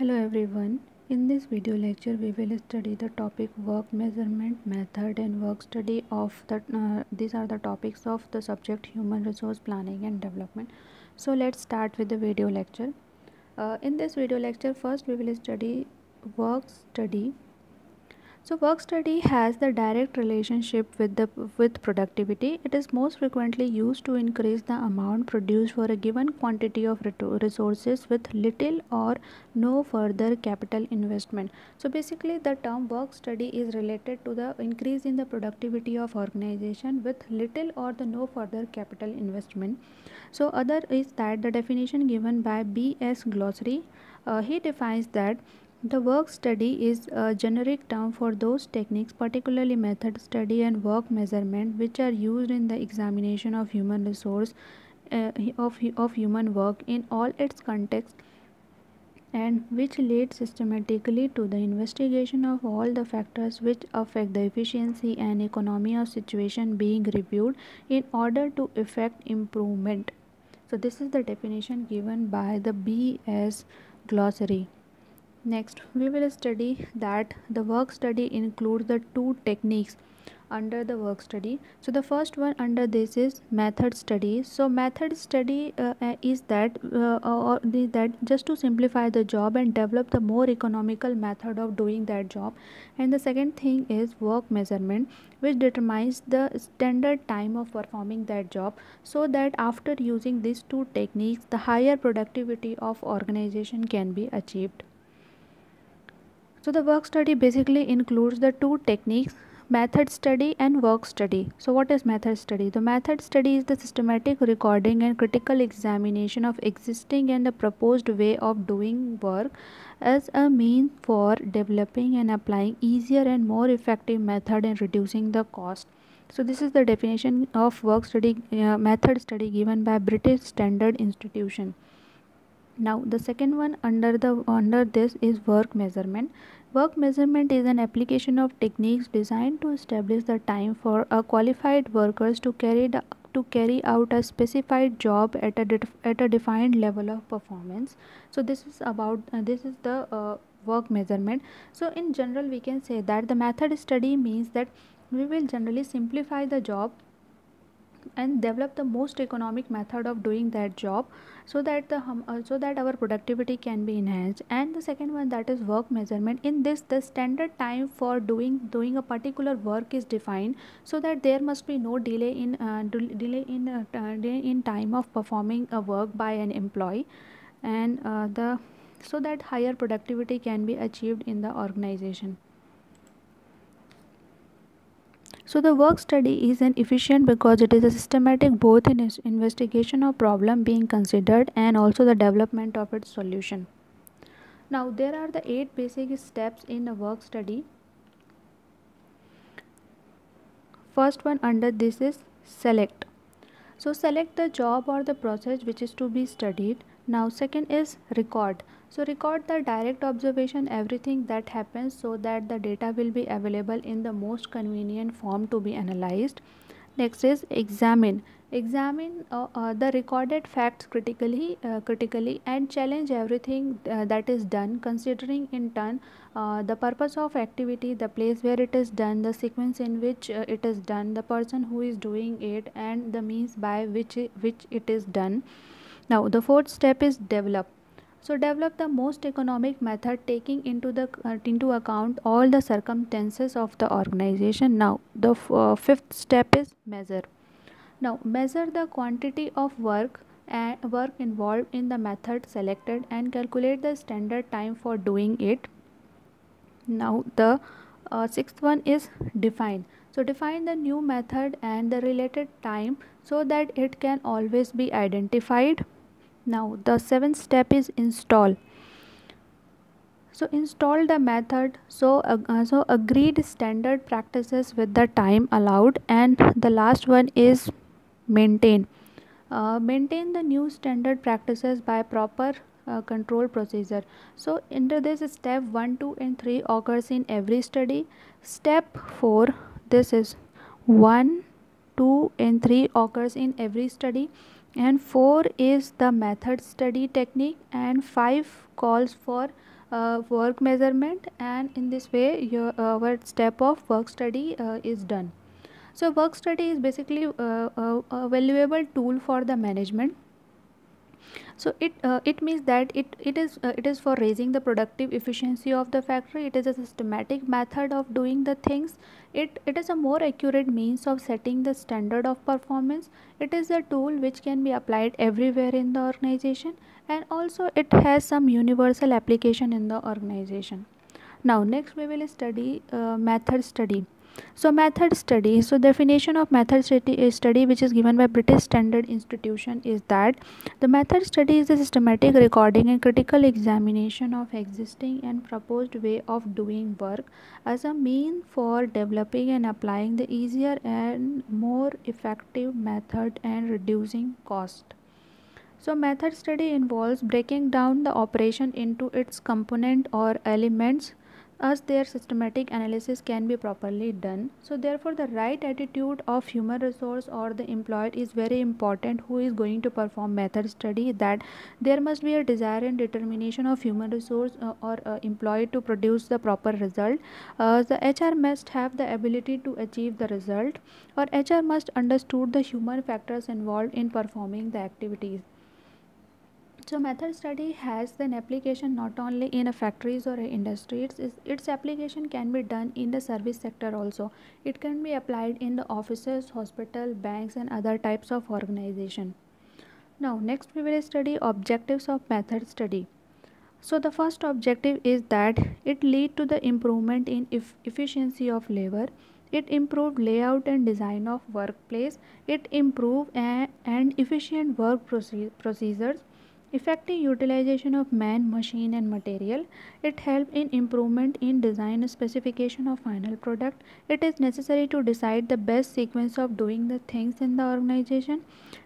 Hello everyone. In this video lecture we will study the topic work measurement method and work study of the uh, these are the topics of the subject human resource planning and development. So let's start with the video lecture. Uh, in this video lecture first we will study work study so work study has the direct relationship with the with productivity. It is most frequently used to increase the amount produced for a given quantity of resources with little or no further capital investment. So basically the term work study is related to the increase in the productivity of organization with little or the no further capital investment. So other is that the definition given by B.S. Glossary uh, he defines that the work study is a generic term for those techniques, particularly method study and work measurement, which are used in the examination of human resource uh, of, of human work in all its contexts and which lead systematically to the investigation of all the factors which affect the efficiency and economy of situation being reviewed in order to effect improvement. So this is the definition given by the BS glossary. Next, we will study that the work study includes the two techniques under the work study. So the first one under this is method study. So method study uh, uh is that uh, or that just to simplify the job and develop the more economical method of doing that job. And the second thing is work measurement which determines the standard time of performing that job so that after using these two techniques the higher productivity of organization can be achieved. So the work study basically includes the two techniques method study and work study. So what is method study? The method study is the systematic recording and critical examination of existing and the proposed way of doing work as a means for developing and applying easier and more effective method and reducing the cost. So this is the definition of work study uh, method study given by British Standard Institution now the second one under the under this is work measurement. Work measurement is an application of techniques designed to establish the time for a qualified workers to carry the, to carry out a specified job at a at a defined level of performance. So this is about uh, this is the uh, work measurement. So in general we can say that the method study means that we will generally simplify the job and develop the most economic method of doing that job so that the uh, so that our productivity can be enhanced. And the second one that is work measurement. In this the standard time for doing doing a particular work is defined so that there must be no delay in uh, delay in uh, delay in time of performing a work by an employee. And uh, the so that higher productivity can be achieved in the organization so the work study is an efficient because it is a systematic both in its investigation of problem being considered and also the development of its solution. Now there are the eight basic steps in a work study. First one under this is select. So select the job or the process which is to be studied. Now second is record. So record the direct observation everything that happens so that the data will be available in the most convenient form to be analyzed. Next is examine. Examine uh, uh, the recorded facts critically uh, critically and challenge everything uh, that is done. Considering in turn uh, the purpose of activity the place where it is done the sequence in which uh, it is done the person who is doing it and the means by which which it is done now the fourth step is develop. So develop the most economic method taking into the uh, into account all the circumstances of the organization. Now the uh, fifth step is measure. Now measure the quantity of work and work involved in the method selected and calculate the standard time for doing it. Now the uh, sixth one is define. So define the new method and the related time so that it can always be identified now the seventh step is install. So install the method. So uh, so agreed standard practices with the time allowed. And the last one is maintain. Uh, maintain the new standard practices by proper uh, control procedure. So under this step 1 2 and 3 occurs in every study. Step 4 this is 1 2 and 3 occurs in every study and 4 is the method study technique and 5 calls for uh, work measurement. And in this way your our step of work study uh, is done. So work study is basically uh, a, a valuable tool for the management. So it uh, it means that it it is uh, it is for raising the productive efficiency of the factory. It is a systematic method of doing the things it it is a more accurate means of setting the standard of performance. It is a tool which can be applied everywhere in the organization and also it has some universal application in the organization. Now next we will study uh, method study so method study. So definition of method study, eh, study which is given by british standard institution is that the method study is a systematic recording and critical examination of existing and proposed way of doing work as a mean for developing and applying the easier and more effective method and reducing cost. So method study involves breaking down the operation into its component or elements as their systematic analysis can be properly done. So therefore the right attitude of human resource or the employee is very important who is going to perform method study that there must be a desire and determination of human resource uh, or uh, to produce the proper result. Uh, the hr must have the ability to achieve the result or hr must understood the human factors involved in performing the activities so method study has an application not only in factories or industries its, its application can be done in the service sector also. It can be applied in the offices hospital banks and other types of organization. Now next we will study objectives of method study. So the first objective is that it lead to the improvement in efficiency of labor. It improved layout and design of workplace. It improve and efficient work procedures effective utilization of man machine and material. It helps in improvement in design specification of final product. It is necessary to decide the best sequence of doing the things in the organization.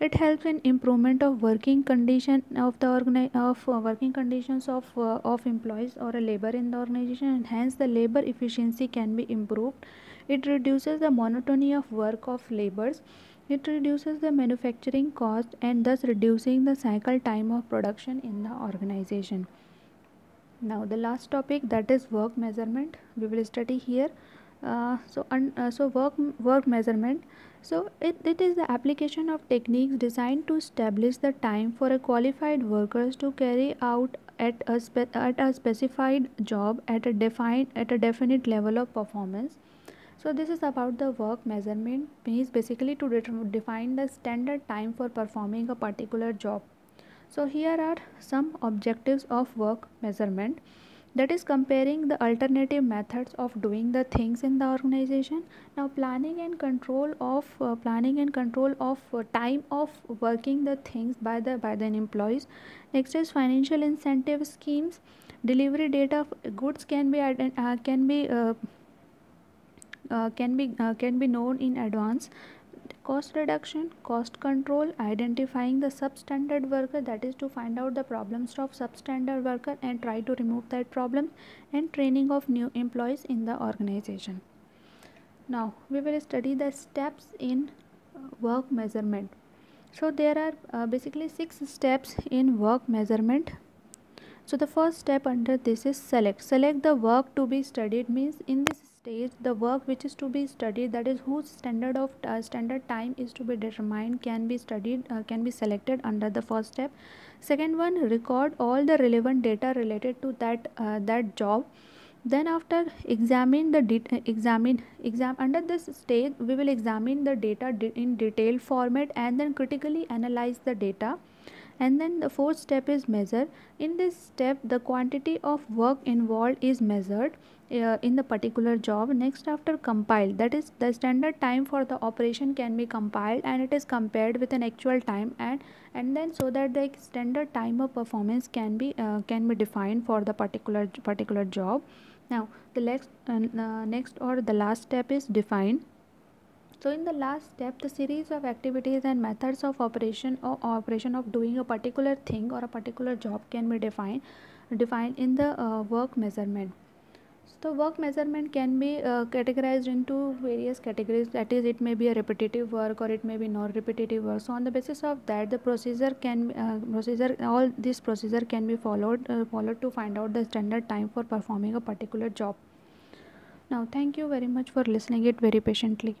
It helps in improvement of working condition of the organi- of uh, working conditions of uh, of employees or a labor in the organization. And hence the labor efficiency can be improved. It reduces the monotony of work of labors it reduces the manufacturing cost and thus reducing the cycle time of production in the organization. Now the last topic that is work measurement we will study here. Uh, so uh, so work work measurement so it, it is the application of techniques designed to establish the time for a qualified workers to carry out at a, at a specified job at a defined at a definite level of performance so this is about the work measurement. Means basically to define the standard time for performing a particular job. So here are some objectives of work measurement. That is comparing the alternative methods of doing the things in the organization. Now planning and control of uh, planning and control of uh, time of working the things by the by the employees. Next is financial incentive schemes. Delivery date of goods can be uh, can be uh, can be uh, can be known in advance. Cost reduction cost control identifying the substandard worker that is to find out the problems of substandard worker and try to remove that problem and training of new employees in the organization. Now we will study the steps in uh, work measurement. So there are uh, basically six steps in work measurement. So the first step under this is select. Select the work to be studied means in this stage the work which is to be studied that is whose standard of uh, standard time is to be determined can be studied uh, can be selected under the first step. Second one record all the relevant data related to that uh, that job. Then after examine the uh, examine exam under this stage we will examine the data de- in detailed format and then critically analyze the data. And then the fourth step is measure. In this step the quantity of work involved is measured uh, in the particular job next after compile. That is the standard time for the operation can be compiled and it is compared with an actual time and and then so that the standard time of performance can be uh, can be defined for the particular particular job. Now the next uh, next or the last step is define. So in the last step the series of activities and methods of operation or operation of doing a particular thing or a particular job can be defined defined in the uh, work measurement so work measurement can be uh, categorized into various categories. That is it may be a repetitive work or it may be non-repetitive work. So on the basis of that the procedure can uh, procedure all this procedure can be followed uh, followed to find out the standard time for performing a particular job. Now thank you very much for listening it very patiently